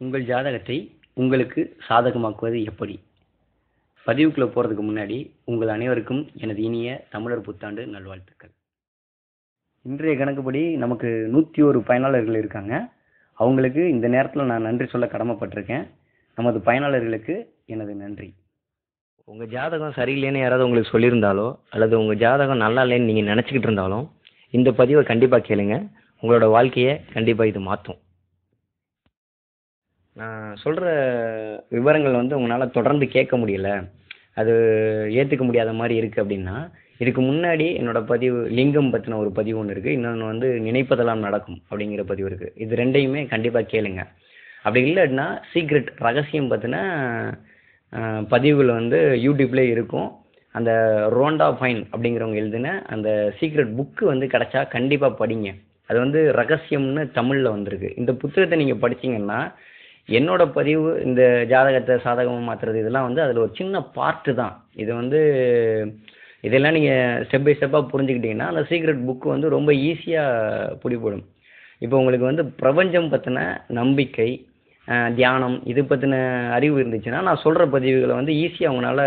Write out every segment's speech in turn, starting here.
உங்கள் ஜாதகத்தை உங்களுக்கு சாதகமாக்குவது எப்படி? பதிவுக்குள்ளே போகிறதுக்கு முன்னாடி உங்கள் அனைவருக்கும் எனது இனிய தமிழர் புத்தாண்டு நல்வாழ்த்துக்கள். இன்றைய கணக்குப்படி நமக்கு நூற்றி ஒரு பயனாளர்கள் இருக்காங்க. அவங்களுக்கு இந்த நேரத்தில் நான் நன்றி சொல்ல கடமைப்பட்டிருக்கேன். நமது பயனாளர்களுக்கு எனது நன்றி. உங்கள் ஜாதகம் சரியில்லைன்னு யாராவது உங்களுக்கு சொல்லியிருந்தாலோ அல்லது உங்கள் ஜாதகம் நல்லா இல்லைன்னு நீங்கள் நினச்சிக்கிட்டு இருந்தாலும் இந்த பதிவை கண்டிப்பாக கேளுங்க. உங்களோட வாழ்க்கையை கண்டிப்பாக இது மாற்றும். நான் சொல்கிற விவரங்கள் வந்து உங்களால் தொடர்ந்து கேட்க முடியல. அது ஏற்றுக்க முடியாத மாதிரி இருக்குது அப்படின்னா இதுக்கு முன்னாடி என்னோட பதிவு லிங்கம் பற்றின ஒரு பதிவு ஒன்று இருக்குது இன்னொன்று வந்து நினைப்பதெல்லாம் நடக்கும் அப்படிங்கிற பதிவு இருக்குது இது ரெண்டையுமே கண்டிப்பாக கேளுங்க. அப்படி இல்லைன்னா சீக்ரெட் ரகசியம் பற்றின பதிவுகள் வந்து யூடியூப்லேயே இருக்கும். அந்த ரோண்டா ஃபைன் அப்படிங்கிறவங்க எழுதின அந்த சீக்ரெட் புக்கு வந்து கிடச்சா கண்டிப்பாக படிங்க. அது வந்து ரகசியம்னு தமிழில் வந்திருக்கு. இந்த புத்தகத்தை நீங்கள் படிச்சிங்கன்னா என்னோட பதிவு இந்த ஜாதகத்தை சாதகமாக மாற்றுறது இதெல்லாம் வந்து அதில் ஒரு சின்ன பார்ட்டு தான். இது வந்து இதெல்லாம் நீங்கள் ஸ்டெப் பை ஸ்டெப்பாக புரிஞ்சுக்கிட்டீங்கன்னா அந்த சீக்ரெட் புக்கு வந்து ரொம்ப ஈஸியாக பிடிபடும். இப்போ உங்களுக்கு வந்து பிரபஞ்சம் பற்றின நம்பிக்கை தியானம் இது பற்றின அறிவு இருந்துச்சுன்னா நான் சொல்கிற பதிவுகளை வந்து ஈஸியாக அவங்களால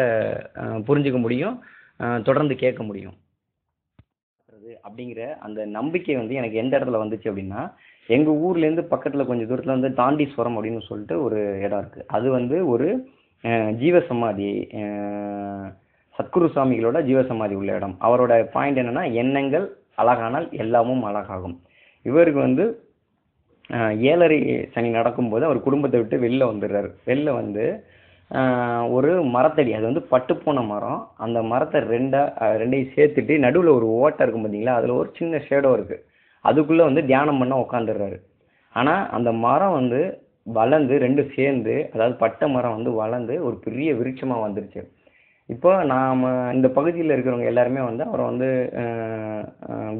புரிஞ்சுக்க முடியும் தொடர்ந்து கேட்க முடியும். அது அப்படிங்கிற அந்த நம்பிக்கை வந்து எனக்கு எந்த இடத்துல வந்துச்சு அப்படின்னா எங்கள் ஊர்லேருந்து பக்கத்தில் கொஞ்சம் தூரத்தில் வந்து தாண்டீஸ்வரம் அப்படின்னு சொல்லிட்டு ஒரு இடம் இருக்குது அது வந்து ஒரு ஜீவசமாதி சத்குரு சுவாமிகளோட ஜீவசமாதி உள்ள இடம். அவரோட பாயிண்ட் என்னன்னா எண்ணங்கள் அழகானால் எல்லாமும் அழகாகும். இவருக்கு வந்து ஏழரை சனி நடக்கும்போது அவர் குடும்பத்தை விட்டு வெளில வந்துடுறாரு. வெளில வந்து ஒரு மரத்தடி அது வந்து பட்டுப்போன மரம். அந்த மரத்தை ரெண்டாக ரெண்டையும் சேர்த்துட்டு நடுவில் ஒரு ஓட்டை இருக்கும் பார்த்தீங்களா அதில் ஒரு சின்ன ஷேடோ இருக்குது அதுக்குள்ளே வந்து தியானம் பண்ண உட்காந்துடுறாரு ஆனால் அந்த மரம் வந்து வளர்ந்து ரெண்டும் சேர்ந்து அதாவது பட்டை மரம் வந்து வளர்ந்து ஒரு பெரிய விருட்சமாக வந்துருச்சு. இப்போ நாம் இந்த பகுதியில் இருக்கிறவங்க எல்லாருமே வந்து அவரை வந்து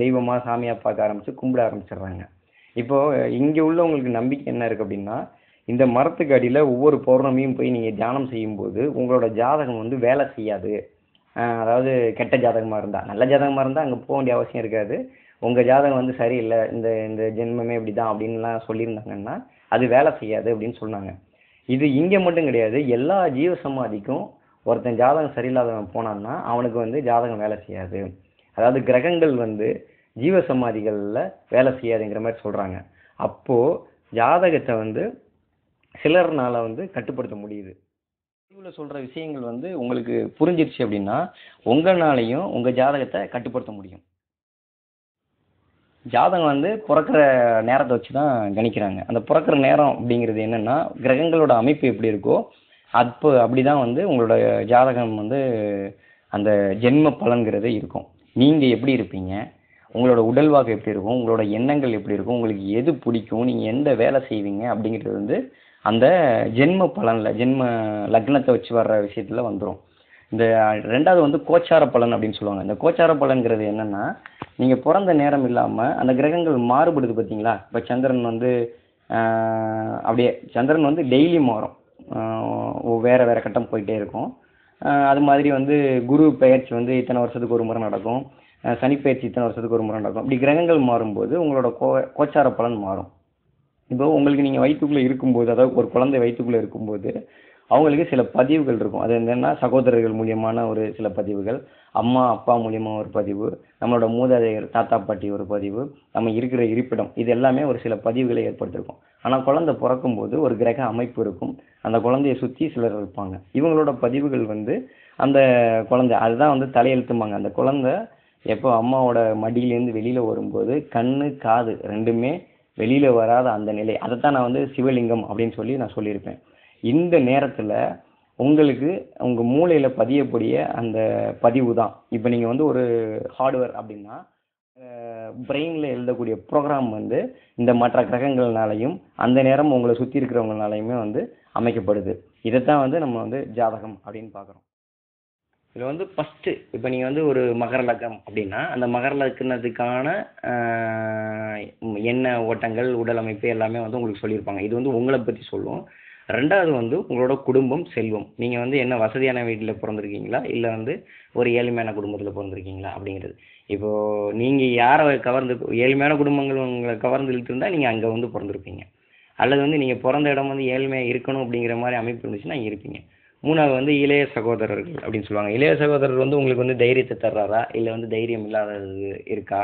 தெய்வமாக சாமியாக பார்க்க ஆரம்பித்து கும்பிட ஆரம்பிச்சிடுறாங்க. இப்போது இங்கே உள்ளவங்களுக்கு நம்பிக்கை என்ன இருக்குது அப்படின்னா இந்த மரத்துக்கு அடியில் ஒவ்வொரு பௌர்ணமியும் போய் நீங்கள் தியானம் செய்யும்போது உங்களோட ஜாதகம் வந்து வேலை செய்யாது. அதாவது கெட்ட ஜாதகமாக இருந்தால் நல்ல ஜாதகமாக இருந்தால் அங்கே போக வேண்டிய அவசியம் இருக்காது. உங்கள் ஜாதகம் வந்து சரியில்லை இந்த இந்த ஜென்மமே இப்படி தான் அப்படின்லாம் சொல்லியிருந்தாங்கன்னா அது வேலை செய்யாது அப்படின்னு சொன்னாங்க. இது இங்கே மட்டும் கிடையாது எல்லா ஜீவ சமாதிக்கும் ஒருத்தன் ஜாதகம் சரியில்லாதவன் போனான்னா அவனுக்கு வந்து ஜாதகம் வேலை செய்யாது. அதாவது கிரகங்கள் வந்து ஜீவ சமாதிகளில் வேலை செய்யாதுங்கிற மாதிரி சொல்கிறாங்க அப்போது ஜாதகத்தை வந்து சிலர்னால் வந்து கட்டுப்படுத்த முடியுது. பதிவில் சொல்கிற விஷயங்கள் வந்து உங்களுக்கு புரிஞ்சிருச்சு அப்படின்னா உங்களாலையும் உங்கள் ஜாதகத்தை கட்டுப்படுத்த முடியும். ஜாதகம் வந்து பிறக்கிற நேரத்தை வச்சு தான் கணிக்கிறாங்க. அந்த பிறக்கிற நேரம் அப்படிங்கிறது என்னென்னா கிரகங்களோட அமைப்பு எப்படி இருக்கோ அப்போ அப்படி தான் வந்து உங்களோட ஜாதகம் வந்து அந்த ஜென்ம பலன்கிறது இருக்கும். நீங்கள் எப்படி இருப்பீங்க? உங்களோட உடல்வாக்கு எப்படி இருக்கும்? உங்களோட எண்ணங்கள் எப்படி இருக்கும்? உங்களுக்கு எது பிடிக்கும்? நீங்கள் எந்த வேலை செய்வீங்க? அப்படிங்கிறது வந்து அந்த ஜென்ம பலனில் ஜென்ம லக்னத்தை வச்சு வர்ற விஷயத்தில் வந்துடும் இந்த ரெண்டாவது வந்து கோச்சார பலன் அப்படின்னு சொல்லுவாங்க. இந்த கோச்சார பலன்கிறது என்னென்னா நீங்கள் பிறந்த நேரம் இல்லாமல் அந்த கிரகங்கள் மாறுபடுது பார்த்தீங்களா இப்போ சந்திரன் வந்து அப்படியே சந்திரன் வந்து டெய்லி மாறும். வேறு வேற வேற கட்டம் போயிட்டே இருக்கும். அது மாதிரி வந்து குரு பெயர்ச்சி வந்து இத்தனை வருஷத்துக்கு ஒரு முறை நடக்கும். சனி பயிற்சி இத்தனை வருஷத்துக்கு ஒரு முறை நடக்கும். இப்படி கிரகங்கள் மாறும்போது உங்களோட கோ கோச்சார பலன் மாறும். இப்போ உங்களுக்கு நீங்கள் வயிற்றுக்குள்ளே இருக்கும்போது அதாவது ஒரு குழந்தை வயிற்றுக்குள்ளே இருக்கும்போது அவங்களுக்கு சில பதிவுகள் இருக்கும். அது என்னென்னா சகோதரர்கள் மூலியமான ஒரு சில பதிவுகள் அம்மா அப்பா மூலியமா ஒரு பதிவு நம்மளோட மூதாதையர் தாத்தா பாட்டி ஒரு பதிவு நம்ம இருக்கிற இருப்பிடம் இது எல்லாமே ஒரு சில பதிவுகளை ஏற்படுத்திருக்கும். ஆனால் குழந்தை பிறக்கும்போது ஒரு கிரக அமைப்பு இருக்கும். அந்த குழந்தைய சுற்றி சிலர் இருப்பாங்க. இவங்களோட பதிவுகள் வந்து அந்த குழந்தை அதுதான் வந்து தலையெழுத்தும்பாங்க. அந்த குழந்தை எப்போ அம்மாவோட மடியிலேருந்து வெளியில் வரும்போது கண்ணு காது ரெண்டுமே வெளியில் வராத அந்த நிலை. அதைத்தான் நான் வந்து சிவலிங்கம் அப்படின்னு சொல்லி நான் சொல்லியிருப்பேன். இந்த நேரத்தில் உங்களுக்கு உங்கள் மூளையில் பதியக்கூடிய அந்த பதிவு தான் இப்போ நீங்கள் வந்து ஒரு ஹார்ட்வேர் அப்படின்னா பிரெயினில் எழுதக்கூடிய ப்ரோக்ராம் வந்து இந்த மற்ற கிரகங்கள்னாலையும் அந்த நேரம் உங்களை சுற்றி இருக்கிறவங்களாலையுமே வந்து அமைக்கப்படுது. இதைத்தான் வந்து நம்ம வந்து ஜாதகம் அப்படின்னு பார்க்குறோம். இதில் வந்து ஃபஸ்ட்டு இப்போ நீங்கள் வந்து ஒரு மகர லக்னம் அப்படின்னா அந்த மகர லக்னத்துக்கான எண்ண ஓட்டங்கள் உடல் அமைப்பு எல்லாமே வந்து உங்களுக்கு சொல்லியிருப்பாங்க. இது வந்து உங்களை பற்றி சொல்லும். ரெண்டாவது வந்து உங்களோட குடும்பம் செல்வம். நீங்கள் வந்து என்ன வசதியான வீட்டில் பிறந்திருக்கீங்களா? இல்லை வந்து ஒரு ஏழ்மையான குடும்பத்தில் பிறந்திருக்கீங்களா? அப்படிங்கிறது. இப்போது நீங்கள் யாரை கவர்ந்து ஏழ்மையான குடும்பங்கள் உங்களை கவர்ந்து இழுத்துருந்தா நீங்கள் அங்கே வந்து பிறந்திருப்பீங்க. அல்லது வந்து நீங்கள் பிறந்த இடம் வந்து ஏழ்மையாக இருக்கணும் அப்படிங்கிற மாதிரி அமைப்பு இருந்துச்சுன்னா இருப்பீங்க. மூணாவது வந்து இளைய சகோதரர்கள் அப்படின்னு சொல்லுவாங்க. இளைய சகோதரர் வந்து உங்களுக்கு வந்து தைரியத்தை தர்றாரா? இல்லை வந்து தைரியம் இல்லாதது இருக்கா?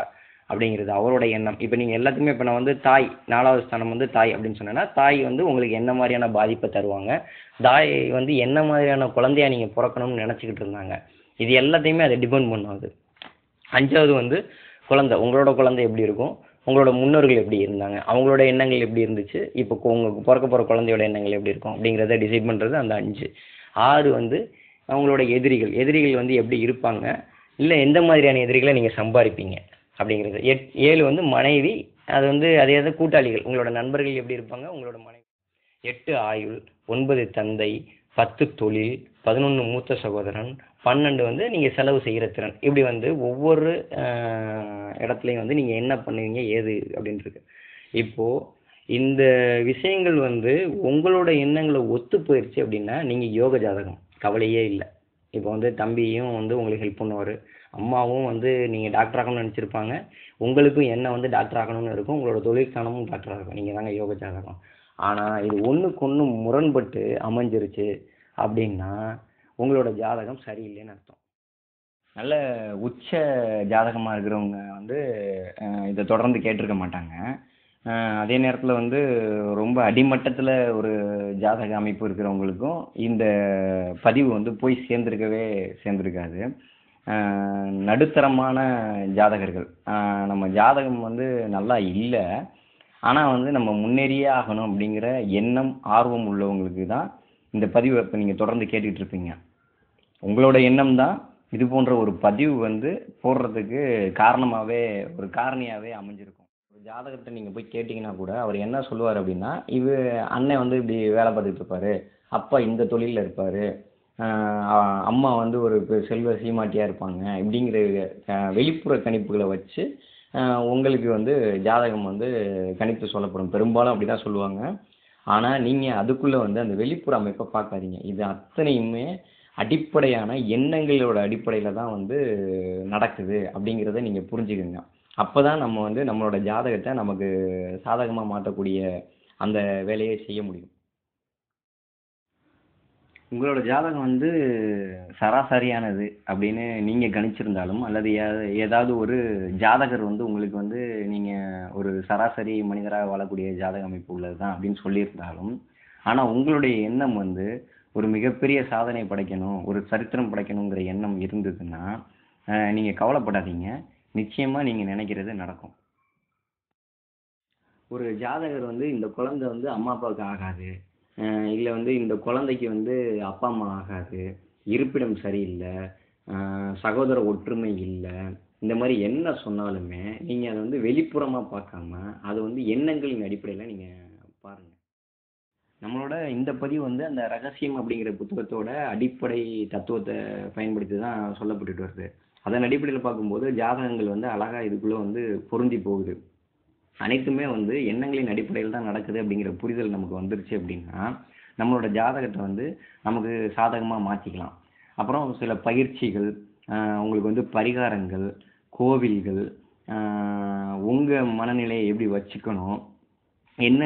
அப்படிங்கிறது அவரோட எண்ணம். இப்போ நீங்கள் எல்லாத்துக்குமே இப்போ நான் வந்து தாய் நாலாவது ஸ்தானம் வந்து தாய் அப்படின்னு சொன்னேன்னா தாய் வந்து உங்களுக்கு என்ன மாதிரியான பாதிப்பை தருவாங்க? தாய் வந்து என்ன மாதிரியான குழந்தையா நீங்கள் பிறக்கணும்னு நினச்சிக்கிட்டு இருந்தாங்க? இது எல்லாத்தையுமே அதை டிபெண்ட் பண்ணாது அஞ்சாவது வந்து குழந்தை. உங்களோட குழந்தை எப்படி இருக்கும்? உங்களோட முன்னோர்கள் எப்படி இருந்தாங்க? அவங்களோட எண்ணங்கள் எப்படி இருந்துச்சு? இப்போ உங்களுக்கு பிறக்க போகிற குழந்தையோட எண்ணங்கள் எப்படி இருக்கும்? அப்படிங்கிறத டிசைட் பண்ணுறது அந்த அஞ்சு. ஆறு வந்து அவங்களோட எதிரிகள். எதிரிகள் வந்து எப்படி இருப்பாங்க? இல்லை எந்த மாதிரியான எதிரிகளை நீங்கள் சம்பாதிப்பீங்க? அப்படிங்கிறது. எட் ஏழு வந்து மனைவி அது வந்து அதே தான் கூட்டாளிகள். உங்களோட நண்பர்கள் எப்படி இருப்பாங்க? உங்களோட மனைவி. எட்டு ஆயுள் ஒன்பது தந்தை பத்து தொழில் பதினொன்று மூத்த சகோதரன் பன்னெண்டு வந்து நீங்கள் செலவு செய்கிற திறன். இப்படி வந்து ஒவ்வொரு இடத்துலையும் வந்து நீங்கள் என்ன பண்ணுவீங்க ஏது அப்படின்ட்டு இப்போது இந்த விஷயங்கள் வந்து உங்களோட எண்ணங்களை ஒத்து போயிடுச்சு அப்படின்னா நீங்கள் யோக ஜாதகம். கவலையே இல்லை. இப்போ வந்து தம்பியும் வந்து உங்களுக்கு ஹெல்ப் பண்ணுவார். அம்மாவும் வந்து நீங்கள் டாக்டர் ஆகணும்னு நினச்சிருப்பாங்க. உங்களுக்கும் என்ன வந்து டாக்டர் ஆகணும்னு இருக்கும். உங்களோட தொழிற்சானமும் டாக்டராக இருக்கும். நீங்கள் தாங்க யோக ஜாதகம். ஆனால் இது ஒன்றுக்கு ஒன்று முரண்பட்டு அமைஞ்சிருச்சு அப்படின்னா உங்களோட ஜாதகம் சரியில்லைன்னு அர்த்தம். நல்ல உச்ச ஜாதகமாக இருக்கிறவங்க வந்து இதை தொடர்ந்து கேட்டிருக்க மாட்டாங்க. அதே நேரத்தில் வந்து ரொம்ப அடிமட்டத்தில் ஒரு ஜாதக அமைப்பு இருக்கிறவங்களுக்கும் இந்த பதிவு வந்து போய் சேர்ந்துருக்கவே சேர்ந்துருக்காது. நடுத்தரமான ஜாதகர்கள். நம்ம ஜாதகம் வந்து நல்லா இல்லை. ஆனால் வந்து நம்ம முன்னேறியே ஆகணும் அப்படிங்கிற எண்ணம் ஆர்வம் உள்ளவங்களுக்கு தான் இந்த பதிவை இப்போ நீங்கள் தொடர்ந்து கேட்டுக்கிட்டு இருப்பீங்க. உங்களோட எண்ணம் தான் இது போன்ற ஒரு பதிவு வந்து போடுறதுக்கு காரணமாகவே ஒரு காரணியாகவே அமைஞ்சிருக்கும். ஒரு ஜாதகத்தை நீங்கள் போய் கேட்டிங்கன்னா கூட அவர் என்ன சொல்லுவார் அப்படின்னா இது அண்ணன் வந்து இப்படி வேலை பார்த்துட்டு இருப்பார். அப்பா இந்த தொழிலில் இருப்பார். அம்மா வந்து ஒரு செல்வ சீமாட்டியாக இருப்பாங்க இப்படிங்கிற வெளிப்புற கணிப்புகளை வச்சு உங்களுக்கு வந்து ஜாதகம் வந்து கணித்து சொல்லப்படும். பெரும்பாலும் அப்படி தான் சொல்லுவாங்க. ஆனால் நீங்கள் அதுக்குள்ளே வந்து அந்த வெளிப்புற அமைப்பை பார்க்காதீங்க. இது அத்தனையுமே அடிப்படையான எண்ணங்களோட அடிப்படையில் தான் வந்து நடக்குது அப்படிங்கிறத நீங்கள் புரிஞ்சுக்கங்க. அப்போ தான் நம்ம வந்து நம்மளோட ஜாதகத்தை நமக்கு சாதகமாக மாற்றக்கூடிய அந்த வேலையை செய்ய முடியும். உங்களோட ஜாதகம் வந்து சராசரியானது அப்படின்னு நீங்கள் கணிச்சிருந்தாலும் அல்லது ஏ- ஏதாவது ஒரு ஜாதகர் வந்து உங்களுக்கு வந்து நீங்கள் ஒரு சராசரி மனிதராக வாழக்கூடிய ஜாதக அமைப்பு உள்ளது தான் அப்படின்னு சொல்லியிருந்தாலும் ஆனால் உங்களுடைய எண்ணம் வந்து ஒரு மிகப்பெரிய சாதனை படைக்கணும் ஒரு சரித்திரம் படைக்கணுங்கிற எண்ணம் இருந்ததுன்னா நீங்கள் கவலைப்படாதீங்க. நிச்சயமாக நீங்கள் நினைக்கிறது நடக்கும். ஒரு ஜாதகர் வந்து இந்த குழந்தை வந்து அம்மா அப்பாவுக்கு ஆகாது. இல்லை வந்து இந்த குழந்தைக்கு வந்து அப்பா அம்மா ஆகாது இருப்பிடம் சரியில்லை சகோதர ஒற்றுமை இல்லை. இந்த மாதிரி என்ன சொன்னாலுமே நீங்கள் அதை வந்து வெளிப்புறமாக பார்க்காம அது வந்து எண்ணங்களின் அடிப்படையில் நீங்கள் பாருங்கள் நம்மளோட இந்த பதிவு வந்து அந்த ரகசியம் அப்படிங்கிற புத்தகத்தோட அடிப்படை தத்துவத்தை பயன்படுத்தி தான் சொல்லப்பட்டுட்டு வருது. அதன் அடிப்படையில் பார்க்கும்போது ஜாதகங்கள் வந்து அழகாக இதுக்குள்ளே வந்து பொருந்தி போகுது. அனைத்துமே வந்து எண்ணங்களின் அடிப்படையில் தான் நடக்குது அப்படிங்கிற புரிதல் நமக்கு வந்துருச்சு அப்படின்னா நம்மளோட ஜாதகத்தை வந்து நமக்கு சாதகமாக மாற்றிக்கலாம் அப்புறம் சில பயிற்சிகள் உங்களுக்கு வந்து பரிகாரங்கள் கோவில்கள் உங்கள் மனநிலையை எப்படி வச்சுக்கணும் என்ன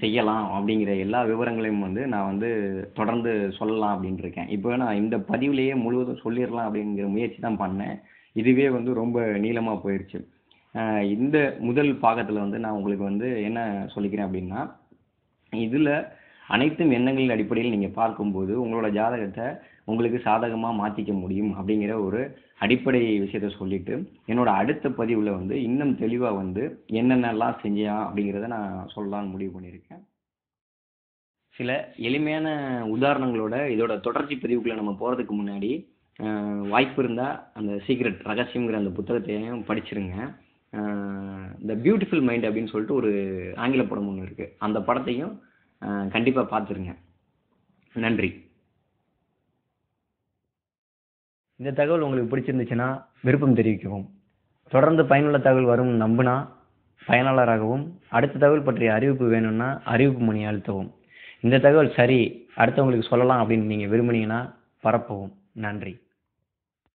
செய்யலாம் அப்படிங்கிற எல்லா விவரங்களையும் வந்து நான் வந்து தொடர்ந்து சொல்லலாம் அப்படின்னு இருக்கேன் இப்போ நான் இந்த பதிவுலேயே முழுவதும் சொல்லிடலாம் அப்படிங்கிற முயற்சி தான் பண்ணேன். இதுவே வந்து ரொம்ப நீளமாக போயிடுச்சு இந்த முதல் பாகத்தில் வந்து நான் உங்களுக்கு வந்து என்ன சொல்லிக்கிறேன் அப்படின்னா இதில் அனைத்தும் எண்ணங்களின் அடிப்படையில் நீங்கள் பார்க்கும்போது உங்களோட ஜாதகத்தை உங்களுக்கு சாதகமாக மாற்றிக்க முடியும் அப்படிங்கிற ஒரு அடிப்படை விஷயத்த சொல்லிட்டு என்னோட அடுத்த பதிவில் வந்து இன்னும் தெளிவாக வந்து என்னென்னலாம் செஞ்சேன் அப்படிங்கிறத நான் சொல்லலாம்னு முடிவு பண்ணியிருக்கேன். சில எளிமையான உதாரணங்களோட இதோட தொடர்ச்சி பதிவுக்குள்ளே நம்ம போகிறதுக்கு முன்னாடி வாய்ப்பு இருந்தால் அந்த சீக்ரெட் ரகசியங்கிற அந்த புத்தகத்தையும் படிச்சிருங்க. த பியூட்டிஃபுல் மைண்ட் அப்படின்னு சொல்லிட்டு ஒரு ஆங்கில படம் ஒன்று இருக்குது அந்த படத்தையும் கண்டிப்பாக பார்த்துருங்க. நன்றி. இந்த தகவல் உங்களுக்கு பிடிச்சிருந்துச்சுன்னா விருப்பம் தெரிவிக்கவும். தொடர்ந்து பயனுள்ள தகவல் வரும் நம்பினா பயனாளராகவும் அடுத்த தகவல் பற்றிய அறிவிப்பு வேணும்னா அறிவிப்பு மணி அழுத்தவும். இந்த தகவல் சரி அடுத்தவங்களுக்கு சொல்லலாம் அப்படின்னு நீங்கள் விரும்புனீங்கன்னா பரப்பவும். நன்றி.